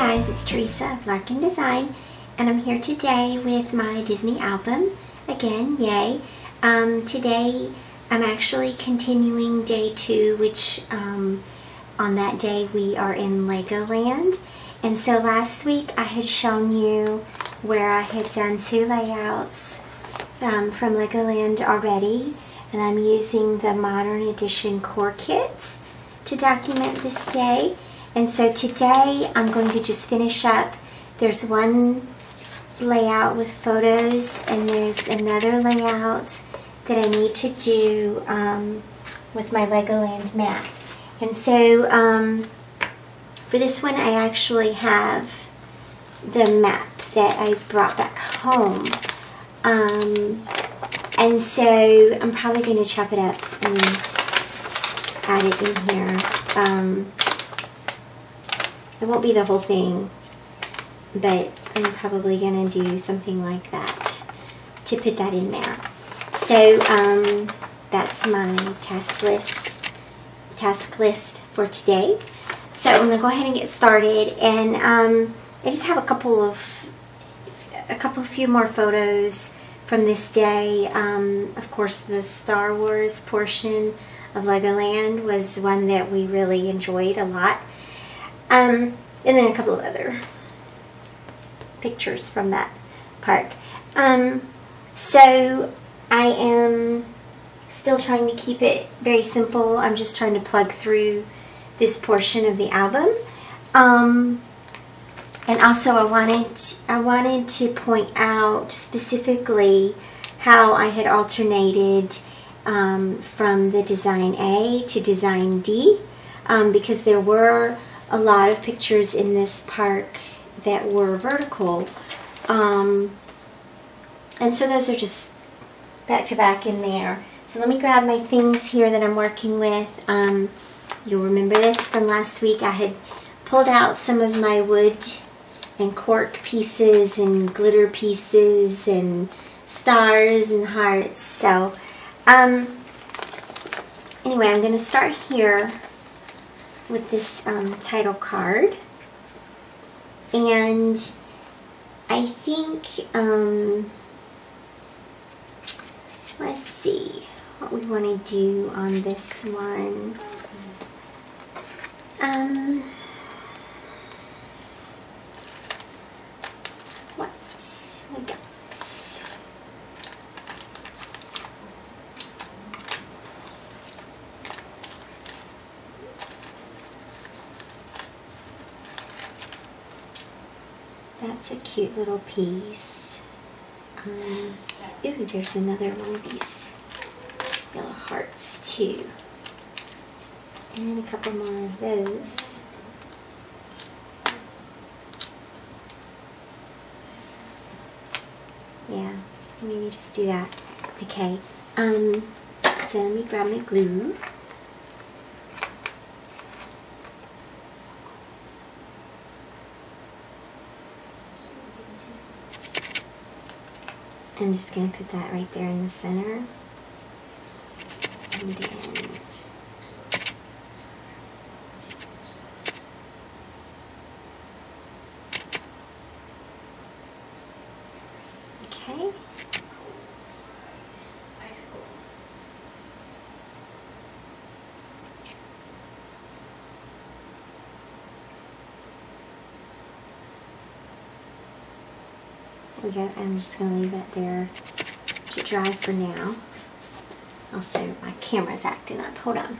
guys, it's Theresa of Larkin Design and I'm here today with my Disney album. Again, yay. Um, today I'm actually continuing day two, which um, on that day we are in Legoland. And so last week I had shown you where I had done two layouts um, from Legoland already. And I'm using the Modern Edition Core Kit to document this day. And so today I'm going to just finish up. There's one layout with photos and there's another layout that I need to do um, with my Legoland map. And so um, for this one I actually have the map that I brought back home. Um, and so I'm probably going to chop it up and add it in here. Um, it won't be the whole thing, but I'm probably going to do something like that to put that in there. So um, that's my task list, task list for today. So I'm going to go ahead and get started, and um, I just have a couple of, a couple few more photos from this day. Um, of course, the Star Wars portion of Legoland was one that we really enjoyed a lot. Um, and then a couple of other pictures from that park. Um, so I am still trying to keep it very simple. I'm just trying to plug through this portion of the album. Um, and also I wanted, I wanted to point out specifically how I had alternated um, from the design A to design D um, because there were a lot of pictures in this park that were vertical. Um, and so those are just back to back in there. So let me grab my things here that I'm working with. Um, you'll remember this from last week. I had pulled out some of my wood and cork pieces and glitter pieces and stars and hearts. So um, anyway, I'm going to start here with this um, title card. And I think, um, let's see what we want to do on this one. Um, what we got? That's a cute little piece. Um, ooh, there's another one of these yellow hearts too. And a couple more of those. Yeah, maybe just do that. Okay, um, so let me grab my glue. I'm just going to put that right there in the center. And then Okay. Go. I'm just going to leave that there to dry for now. Also, my camera's acting up. Hold on.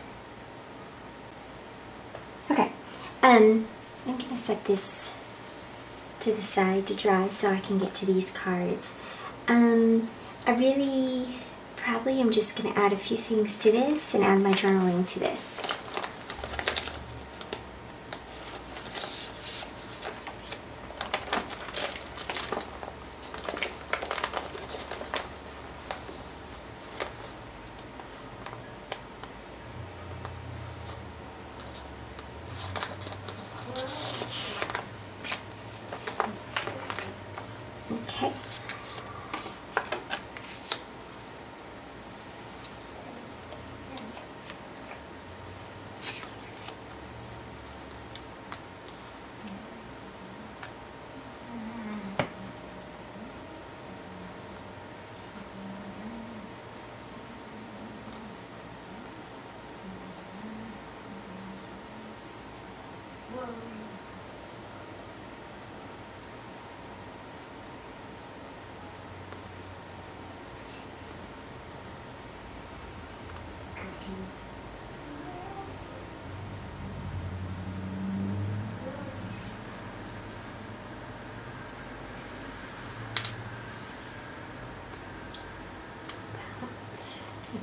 Okay. Um, I'm going to set this to the side to dry so I can get to these cards. Um, I really probably am just going to add a few things to this and add my journaling to this. Okay.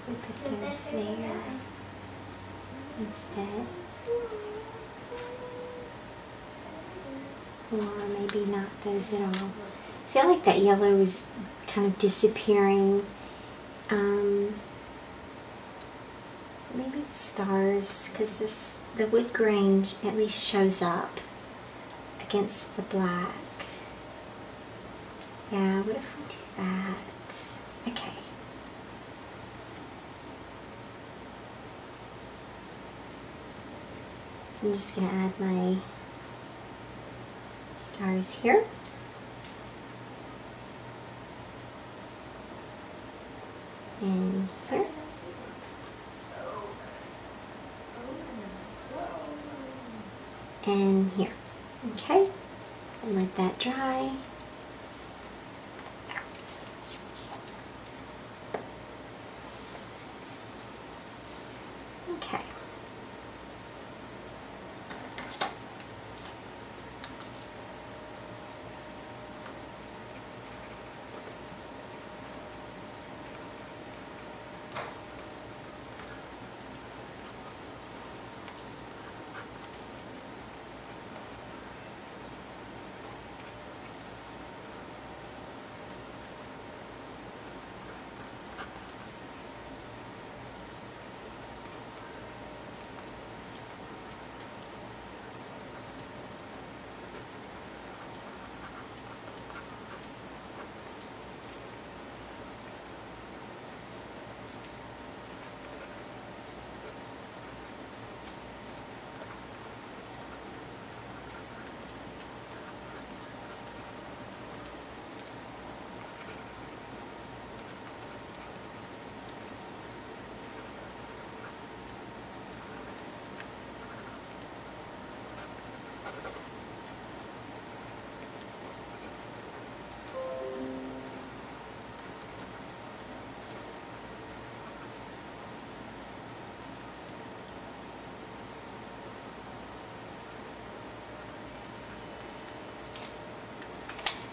We put those there instead. Or maybe not those at all. I feel like that yellow is kind of disappearing. Um, maybe stars, because this the wood grain at least shows up against the black. Yeah, what if we do that? Okay. So I'm just going to add my stars here. And here. And here. Okay. And let that dry. Okay.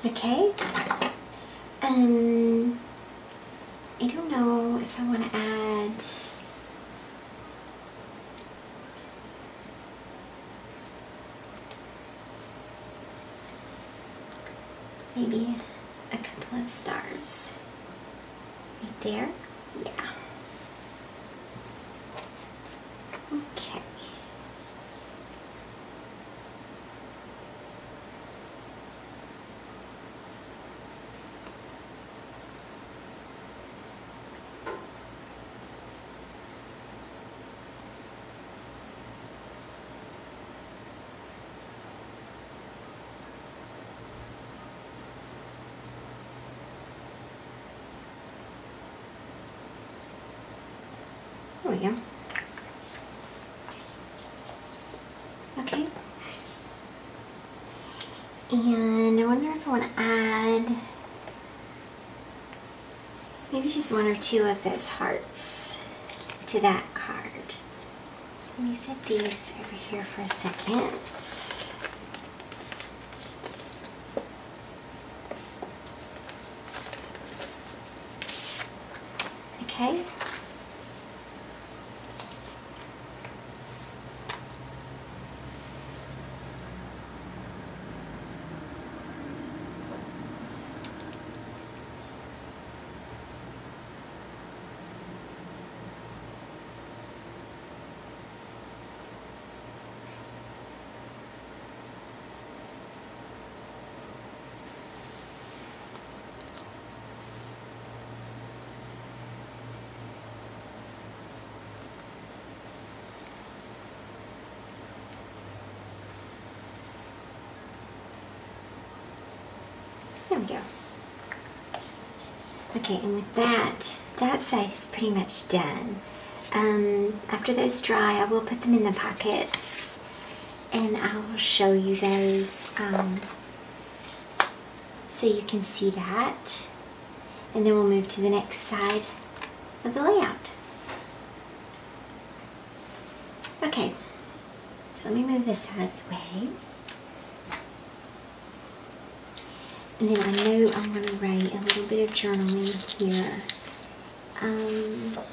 Okay. Um, I don't know if I want to add. Maybe a couple of stars. Right there? Yeah. Okay. There we go. Okay. And I wonder if I want to add maybe just one or two of those hearts to that card. Let me set these over here for a second. Okay. There we go. Okay, and with that, that side is pretty much done. Um, after those dry, I will put them in the pockets and I will show you those um, so you can see that. And then we'll move to the next side of the layout. Okay, so let me move this out of the way. And then I know I'm going to write a little bit of journaling here. Um,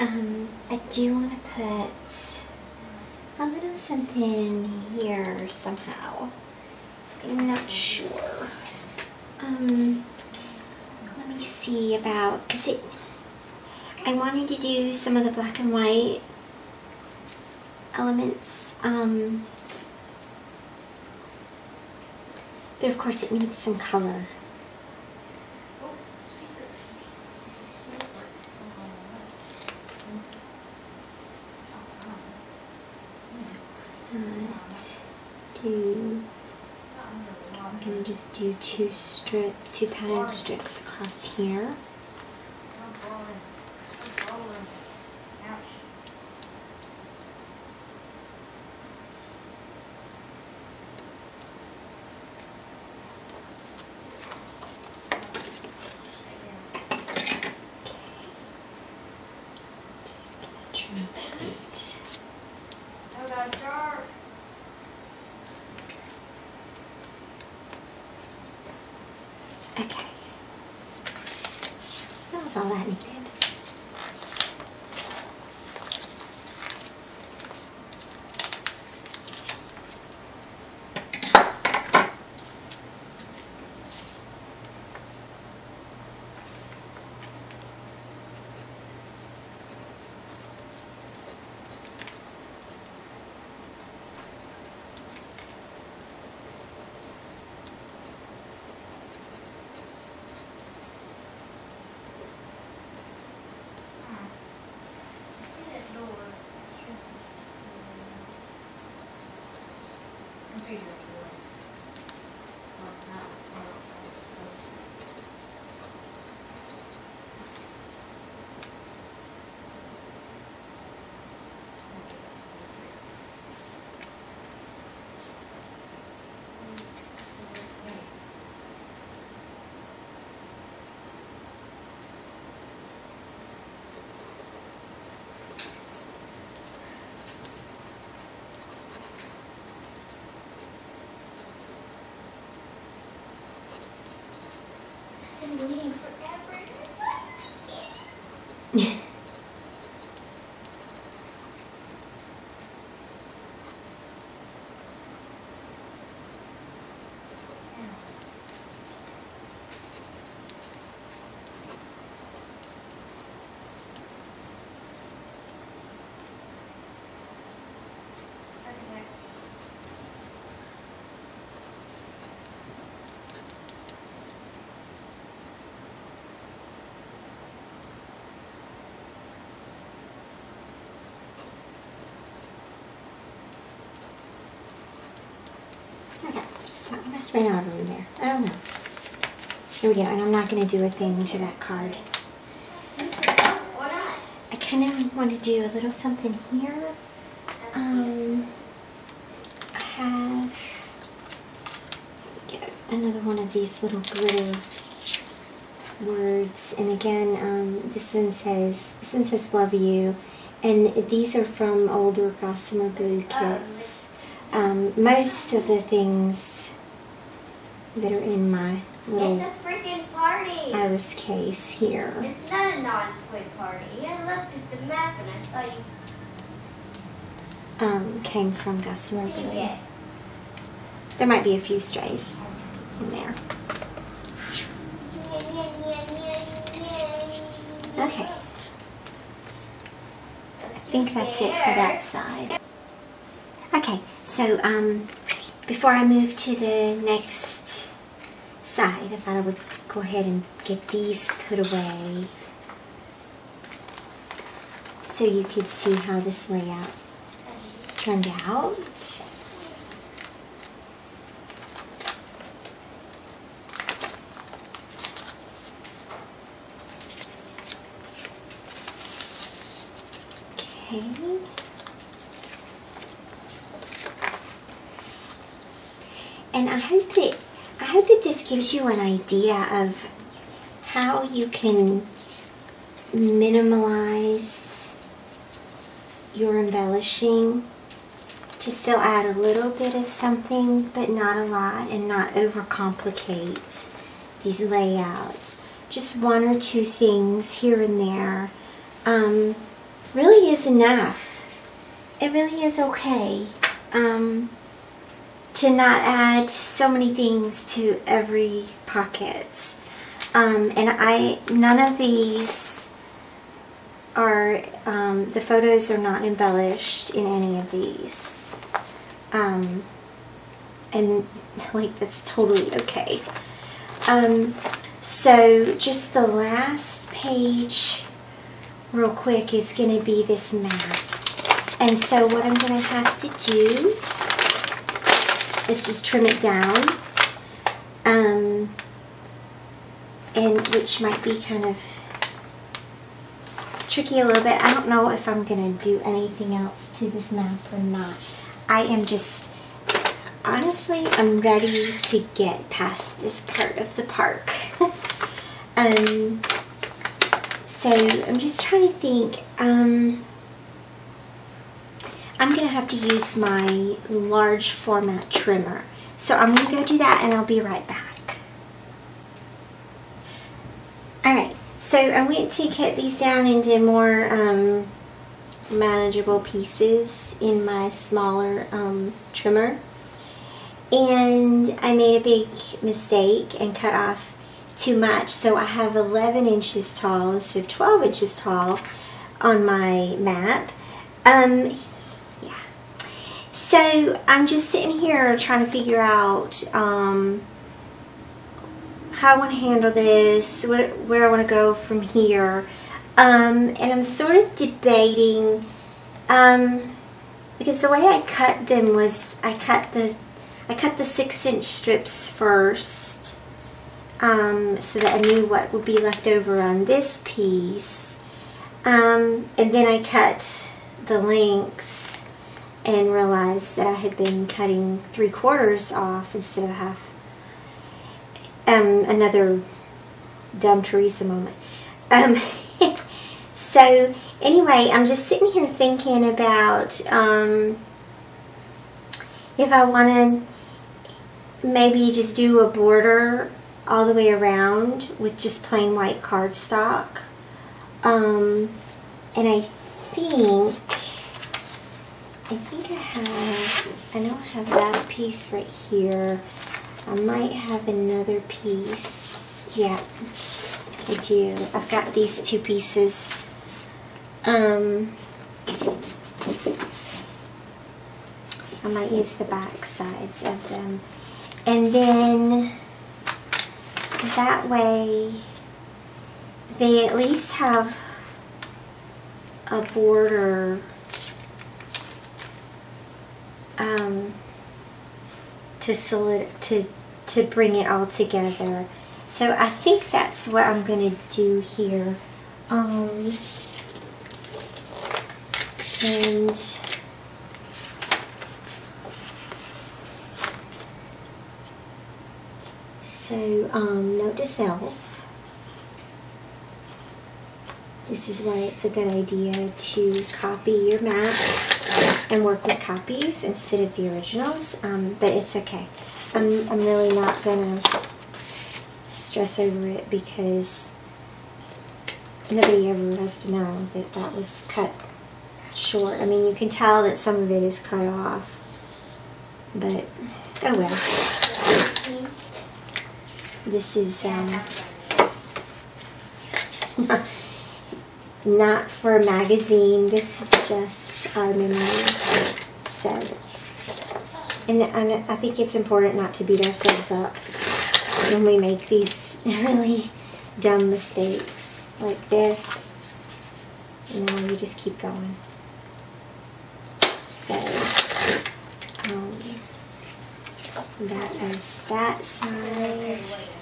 Um, I do want to put a little something here somehow. I'm not sure. Um, let me see about, because it, I wanted to do some of the black and white elements, um, but of course it needs some color. Not do, I'm gonna just do two strip, two pattern strips across here. Just ran out of room there. I don't know. Here we go, and I'm not going to do a thing to that card. I kind of want to do a little something here. Um, I have get another one of these little glitter words, and again, um, this one says this one says "Love You," and these are from older Gossamer Blue kits. Um, most of the things that are in my little It's a freaking party. iris case here. It's not a non-squid party. I looked at the map and I saw you um, came from Gossamer Blue. There might be a few strays in there. Okay. I think that's it for that side. Okay, so um, before I move to the next side, I thought I would go ahead and get these put away so you could see how this layout turned out. Okay. And I hope that I hope that this gives you an idea of how you can minimalize your embellishing to still add a little bit of something but not a lot and not overcomplicate these layouts. Just one or two things here and there um, really is enough. It really is okay um, to not add so many things to every pocket. Um, and I, none of these are, um, the photos are not embellished in any of these. Um, and like that's totally okay. Um, so just the last page real quick is going to be this map. And so what I'm going to have to do is just trim it down. Um, and which might be kind of tricky a little bit. I don't know if I'm going to do anything else to this map or not. I am just, honestly, I'm ready to get past this part of the park. um, so I'm just trying to think. Um, I'm going to have to use my large format trimmer. So I'm going to go do that and I'll be right back. Alright, so I went to cut these down into more um, manageable pieces in my smaller um, trimmer. And I made a big mistake and cut off too much. So I have 11 inches tall instead of 12 inches tall on my map. Um. So I'm just sitting here trying to figure out um, how I want to handle this, what, where I want to go from here. Um, and I'm sort of debating um, because the way I cut them was I cut the I cut the six inch strips first um, so that I knew what would be left over on this piece. Um, and then I cut the lengths and realized that I had been cutting three quarters off instead of half. Um, another dumb Theresa moment. Um, so anyway, I'm just sitting here thinking about um, if I want to maybe just do a border all the way around with just plain white cardstock. Um, and I think, I think I have, I know I have that piece right here. I might have another piece. Yeah, I do. I've got these two pieces. Um, I might use the back sides of them. And then that way they at least have a border um, to solid to to bring it all together. So I think that's what I'm to do here. Um, and so um, note to self. This is why it's a good idea to copy your maps and work with copies instead of the originals, um, but it's okay. I'm, I'm really not going to stress over it because nobody ever has to know that that was cut short. I mean, you can tell that some of it is cut off, but oh well. This is um, not for a magazine. This is just our memories. So, and, and I think it's important not to beat ourselves up when we make these really dumb mistakes like this. You know, you just keep going. So, um, that is that side.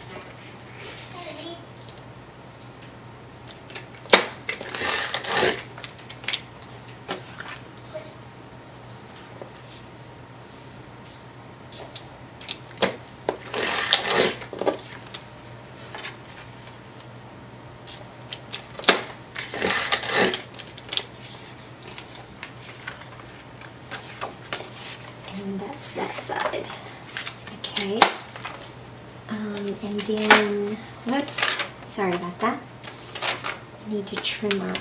and that's that side. Okay. Um, and then, whoops, sorry about that. I need to trim up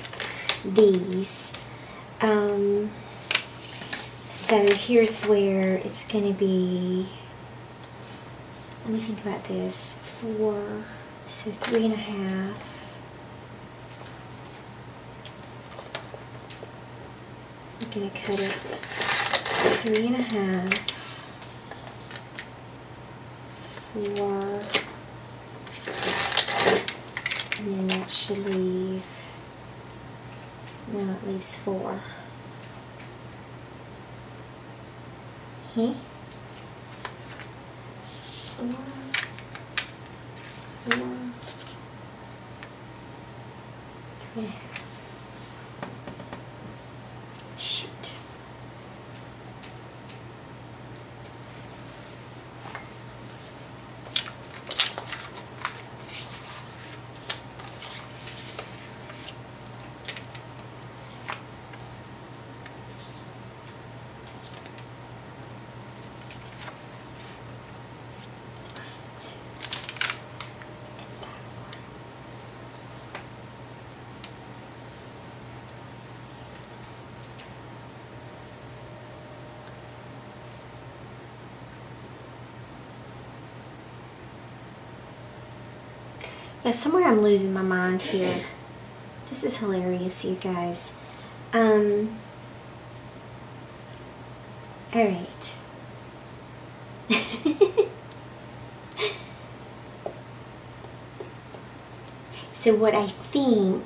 these. Um, so here's where it's going to be, let me think about this, four, so three and a half. I'm going to cut it three and a half, four, and then that should leave, no, it leaves four. Okay. Four, four, three Yeah, somewhere I'm losing my mind here. This is hilarious, you guys. Um. All right. so what I think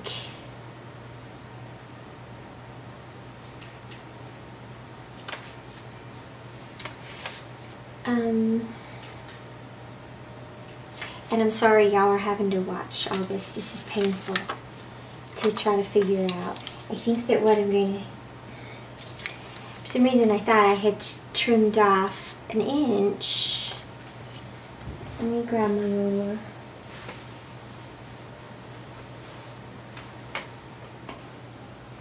um and I'm sorry y'all are having to watch all this. This is painful to try to figure out. I think that what I'm going. For some reason I thought I had trimmed off an inch. Let me grab my ruler.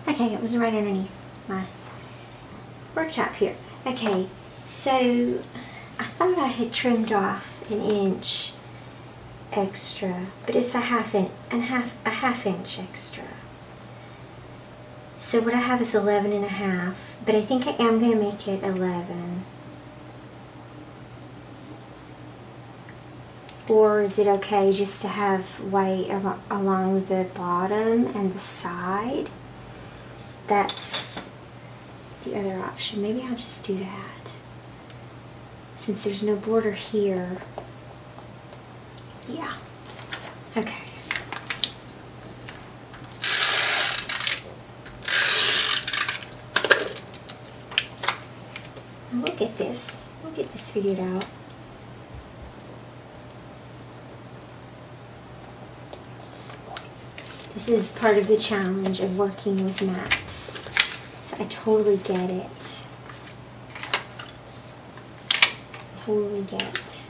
Okay, it was right underneath my worktop here. Okay, so I thought I had trimmed off an inch extra, but it's a half in and half a half inch extra. So what I have is 11 and a half, but I think I am going to make it 11. Or is it okay just to have white al along the bottom and the side? That's the other option. Maybe I'll just do that. Since there's no border here. Yeah. Okay. We'll get this. We'll get this figured out. This is part of the challenge of working with maps. So I totally get it. Totally get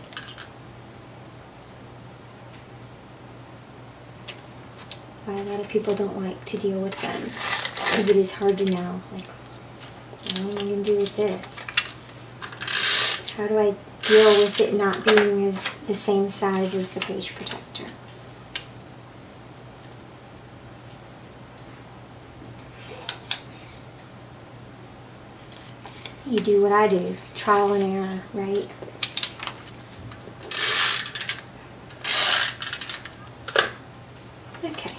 lot of people don't like to deal with them. Because it is hard to know, like, what am I going to do with this? How do I deal with it not being as the same size as the page protector? You do what I do, trial and error, right? Okay.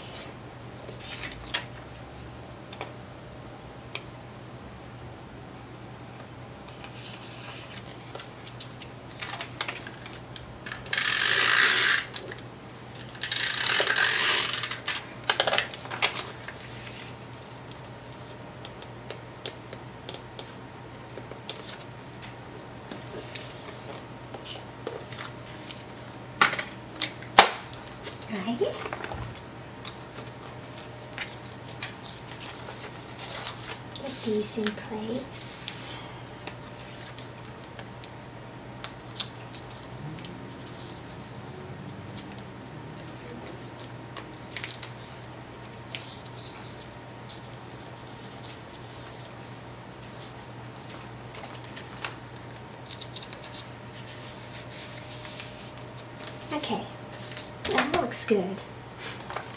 Right. Get these in place. Okay, that good.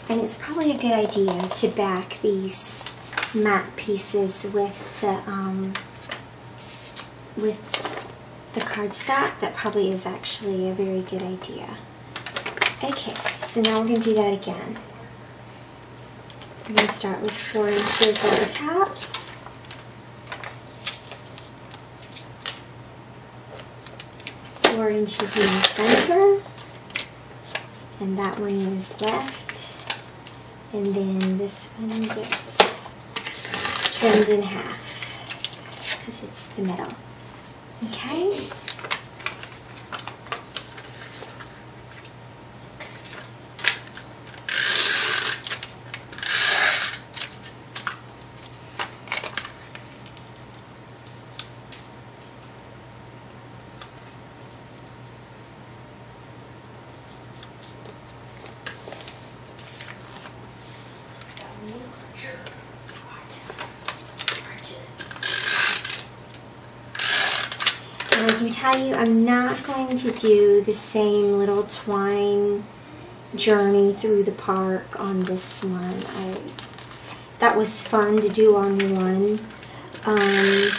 And it's probably a good idea to back these matte pieces with the um, with the cardstock. That probably is actually a very good idea. Okay, so now we're going to do that again. I'm going to start with four inches at the top. Four inches in the center and that one is left and then this one gets trimmed in half because it's the middle. Okay And I can tell you, I'm not to do the same little twine journey through the park on this one. I, that was fun to do on one. Um,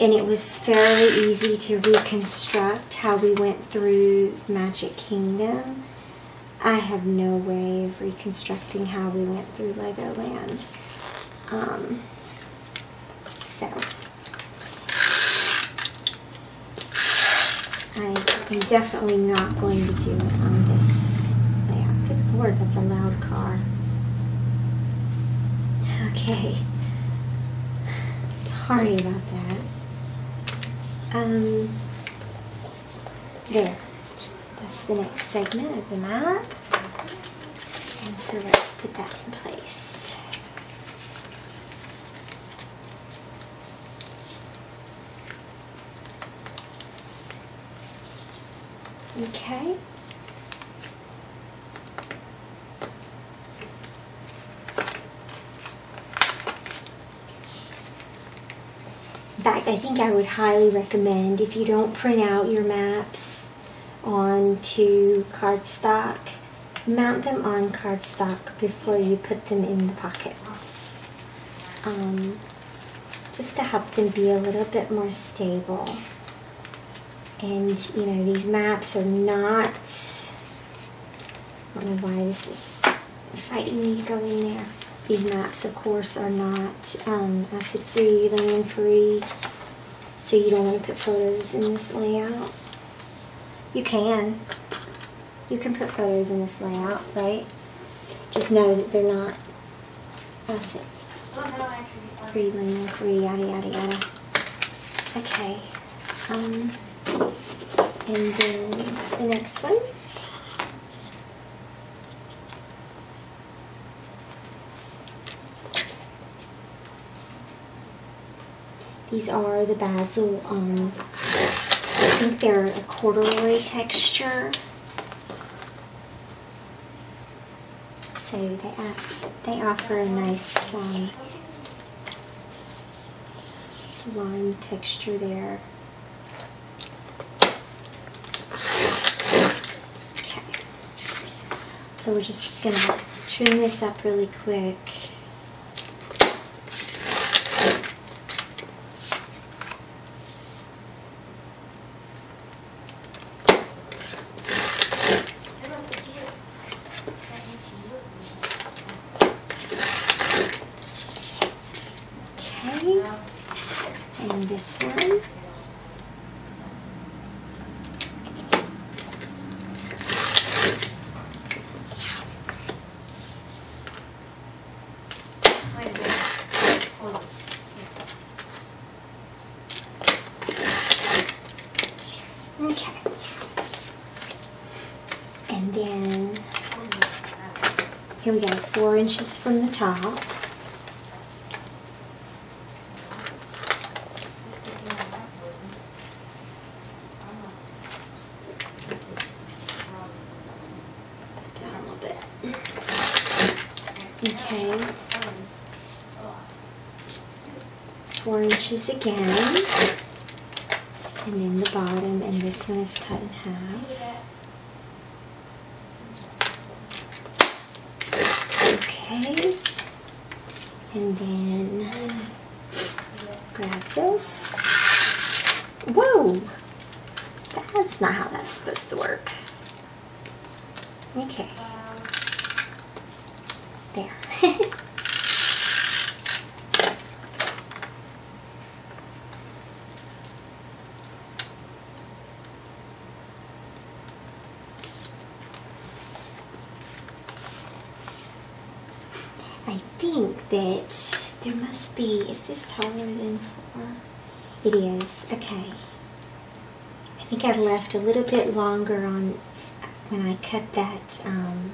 and it was fairly easy to reconstruct how we went through Magic Kingdom. I have no way of reconstructing how we went through Legoland. Um, so, I am definitely not going to do it on this layout. Good lord, that's a loud car. Okay. Sorry about that. Um, there. That's the next segment of the map. And so let's put that in place. Okay. In fact, I think I would highly recommend if you don't print out your maps onto cardstock, mount them on cardstock before you put them in the pockets. Um, just to help them be a little bit more stable. And, you know, these maps are not, I don't know why this is fighting me to go in there. These maps, of course, are not um, acid-free, lignin-free, so you don't want to put photos in this layout. You can. You can put photos in this layout, right? Just know that they're not acid-free, lignin-free, yada, yada, yada. Okay. Um, and then the next one These are the Bazzill, um, I think they're a corduroy texture. So they, they offer a nice um, line texture there. So we're just to trim this up really quick. Okay, and this one. Wait a minute. Hold on. Okay. And then Hold on. here we go, four inches from the top. Okay. Four inches again. And then the bottom, and this one is cut in half. Okay. And then grab this. Whoa! That's not how that's supposed to work. Okay. There. I think that there must be, is this taller than four? It is, okay. I think I left a little bit longer on when I cut that um,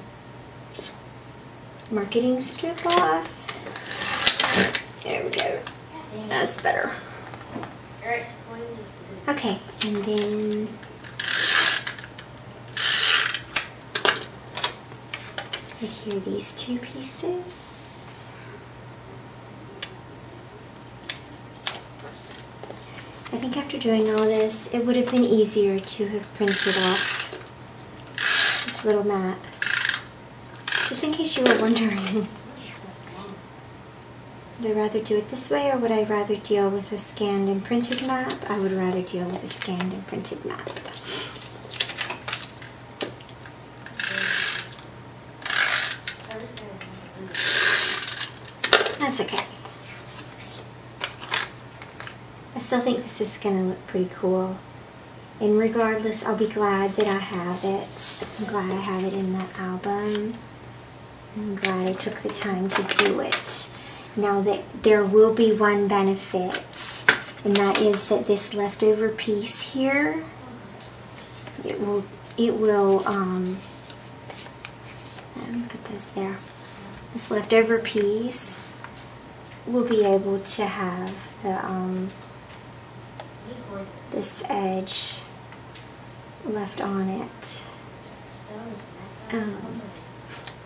marketing strip off. There we go. That's better. Okay, and then I hear these two pieces. I think after doing all this, it would have been easier to have printed off this little map. Just in case you were wondering, would I rather do it this way or would I rather deal with a scanned and printed map? I would rather deal with a scanned and printed map. I was gonna do it. That's okay. I still think this is going to look pretty cool. And regardless, I'll be glad that I have it. I'm glad I have it in the album. I'm glad I took the time to do it. Now that there will be one benefit, and that is that this leftover piece here, it will, it will, um, put this there. This leftover piece will be able to have the, um. This edge left on it. Um,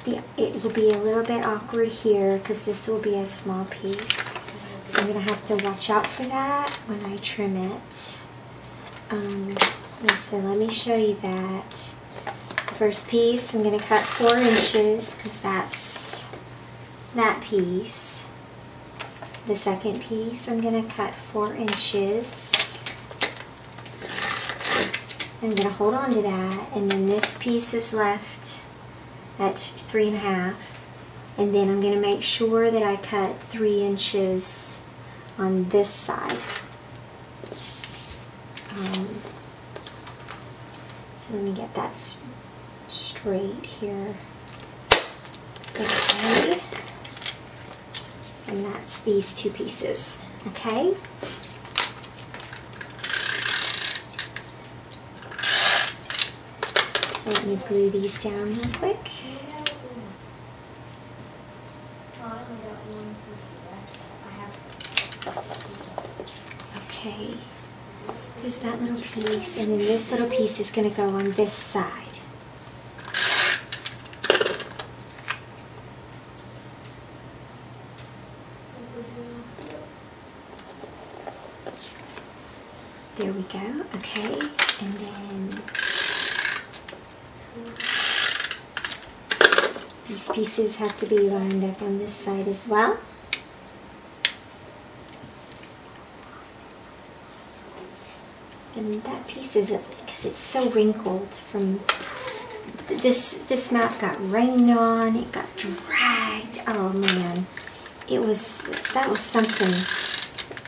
The, it will be a little bit awkward here because this will be a small piece. So I'm going to have to watch out for that when I trim it. Um, so let me show you that. First piece I'm going to cut four inches because that's that piece. The second piece I'm going to cut four inches. I'm going to hold on to that and then this piece is left at three and a half and then I'm going to make sure that I cut three inches on this side. Um, so let me get that straight here. Okay. And that's these two pieces. Okay. Let me glue these down real quick. Okay. There's that little piece, and then this little piece is going to go on this side. There we go. Okay. And then these pieces have to be lined up on this side as well. And that piece is because it's so wrinkled from this this map got rained on, it got dragged. Oh man. It was that was something.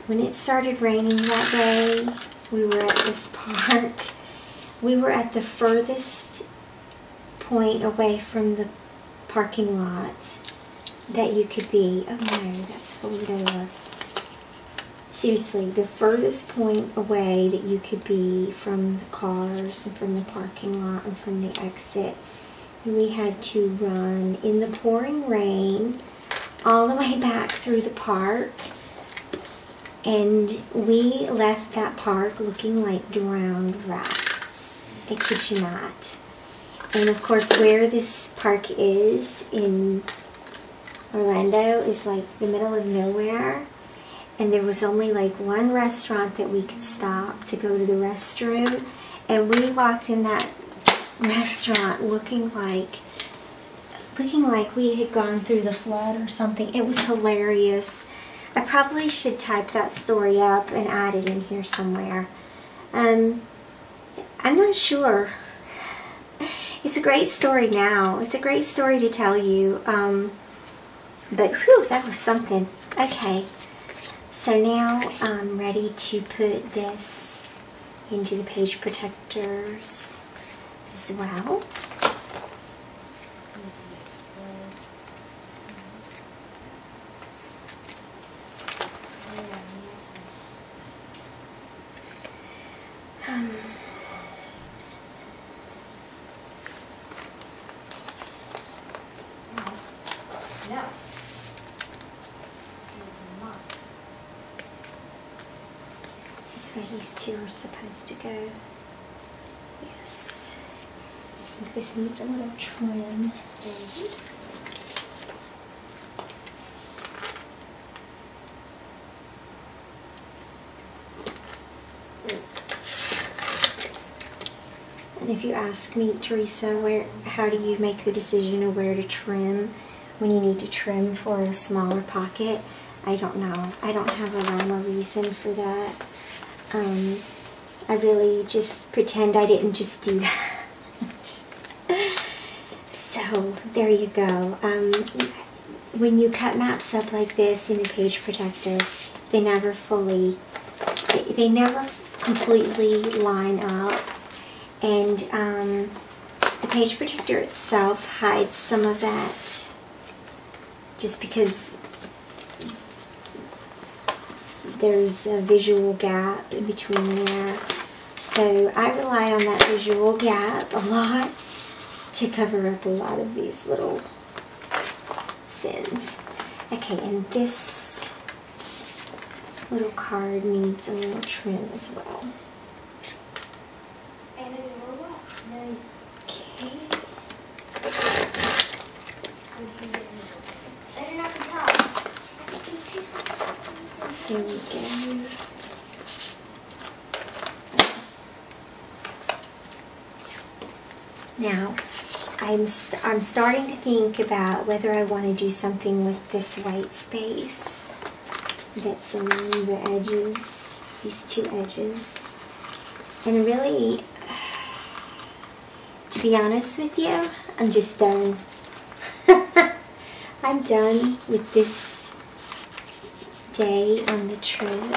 When it started raining that day, we were at this park. We were at the furthest point away from the parking lot that you could be. Oh no, that's folded over. Seriously, the furthest point away that you could be from the cars and from the parking lot and from the exit. And we had to run in the pouring rain all the way back through the park and we left that park looking like drowned rats. I kid you not. And of course, where this park is in Orlando is like the middle of nowhere. And there was only like one restaurant that we could stop to go to the restroom. And we walked in that restaurant looking like looking like we had gone through the flood or something. It was hilarious. I probably should type that story up and add it in here somewhere. Um, I'm not sure. It's a great story now. It's a great story to tell you. Um, but whew, that was something. Okay, so now I'm ready to put this into the page protectors as well. This is where these two are supposed to go. Yes. I think this needs a little trim. And if you ask me, Theresa, where how do you make the decision of where to trim when you need to trim for a smaller pocket? I don't know. I don't have a rhyme or reason for that. Um, I really just pretend I didn't just do that. so there you go. Um, when you cut maps up like this in a page protector, they never fully, they, they never completely line up. And um, the page protector itself hides some of that just because there's a visual gap in between there. So I rely on that visual gap a lot to cover up a lot of these little sins. Okay, and this little card needs a little trim as well. And then we're what? Okay. Better not be top. Here we go. Now, I'm, st I'm starting to think about whether I want to do something with this white space that's along the edges, these two edges. And really, to be honest with you, I'm just done. I'm done with this day on the trip.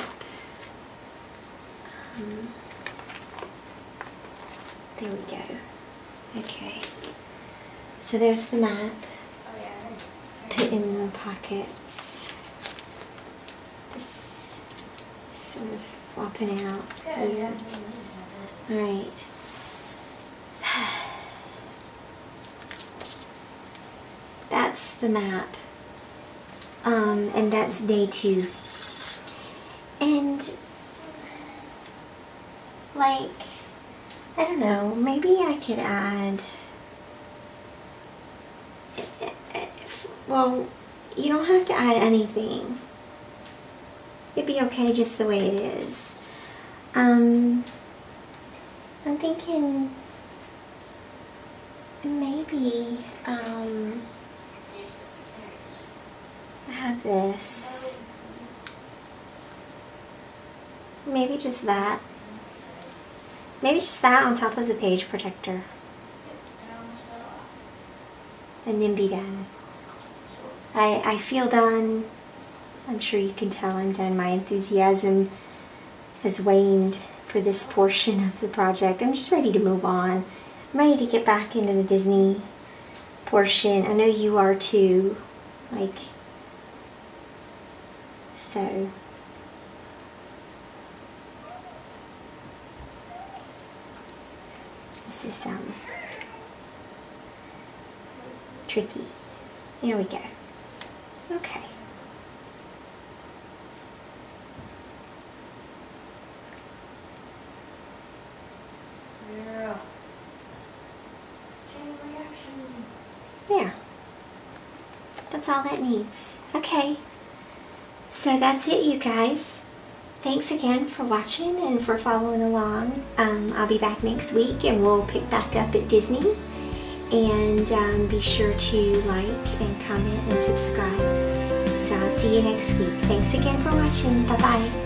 Um, there we go. Okay. So there's the map. Oh yeah. Put in the pockets. This is sort of flopping out. Good. Weird. Alright. That's the map. Um, and that's day two. And like, I don't know, maybe I could add, well, you don't have to add anything. It'd be okay just the way it is. Um, I'm thinking maybe, um, I have this. Maybe just that. Maybe just that on top of the page protector. And then be done. I, I feel done. I'm sure you can tell I'm done. My enthusiasm has waned for this portion of the project. I'm just ready to move on. I'm ready to get back into the Disney portion. I know you are too. Like, so. This is um tricky. Here we go. Okay. Yeah. Reaction. There. That's all that needs. Okay. So that's it, you guys. Thanks again for watching and for following along. Um, I'll be back next week and we'll pick back up at Disney. And um, be sure to like and comment and subscribe. So I'll see you next week. Thanks again for watching. Bye bye.